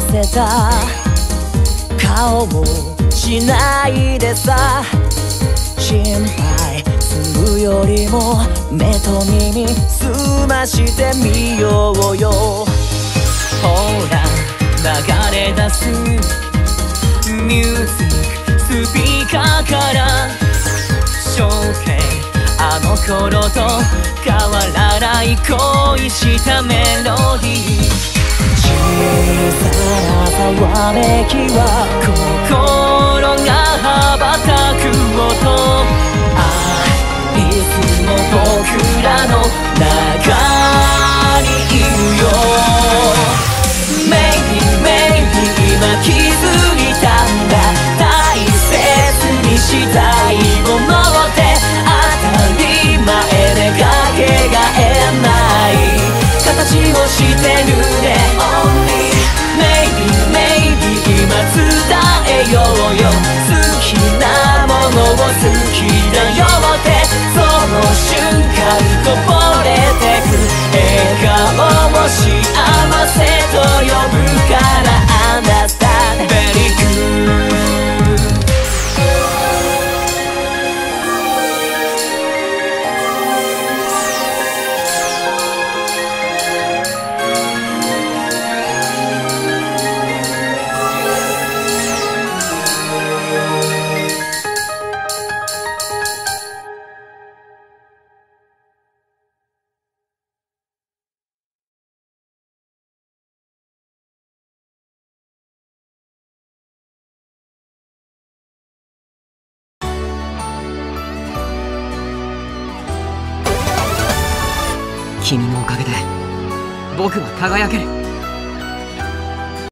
は顔もしないでさ。心配するよりも目と耳澄ましてみようよ。ほら流れ出す。ミュージックスピーカーから。象形あの頃と変わらない恋したメロディー。わめきは心が羽ばたく音ああいつも僕らの中にいるよ。Maybe maybe 今気づく好きだよ。君のおかげで僕は輝ける。